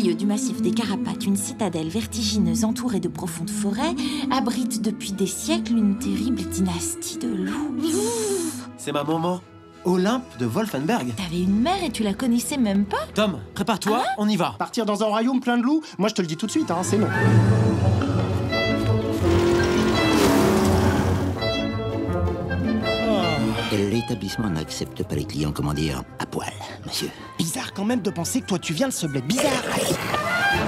milieu du massif des Carapates, une citadelle vertigineuse entourée de profondes forêts abrite depuis des siècles une terrible dynastie de loups. C'est ma maman. Olympe de Wolfenberg. T'avais une mère et tu la connaissais même pas? Tom, prépare-toi, on y va. Partir dans un royaume plein de loups, moi je te le dis tout de suite, hein, c'est non. L'établissement n'accepte pas les clients, comment dire, à poil, monsieur. Bizarre quand même de penser que toi tu viens de ce bled. Bizarre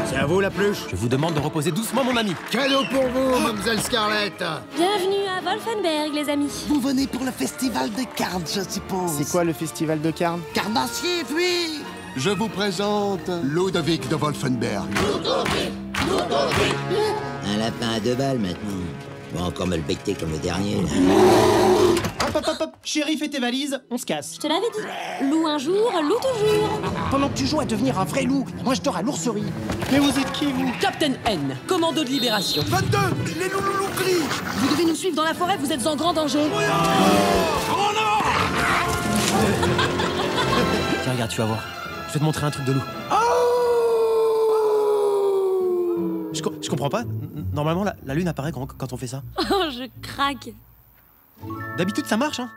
C'est à vous la pluche Je vous demande de reposer doucement, mon ami. Cadeau pour vous, mademoiselle Scarlett Bienvenue à Wolfenberg, les amis. Vous venez pour le festival de Carnes, je suppose. C'est quoi le festival de Carne Carnassier, puis Je vous présente Ludovic de Wolfenberg. Un lapin à deux balles maintenant. Bon, encore me le becter comme le dernier, là. Hop hop hop hop Chéri, fais tes valises, on se casse. Je te l'avais dit. Loup un jour, loup toujours. Pendant que tu joues à devenir un vrai loup, moi je dors à l'ourserie. Mais vous êtes qui, vous? Captain N, commando de libération. 22 Les louloulous crient Vous devez nous suivre dans la forêt, vous êtes en grand danger. Tiens, regarde, tu vas voir. Je vais te montrer un truc de loup. Je, co- je comprends pas. Normalement, la, la lune apparaît quand, quand on fait ça. Oh, je craque. D'habitude, ça marche, hein.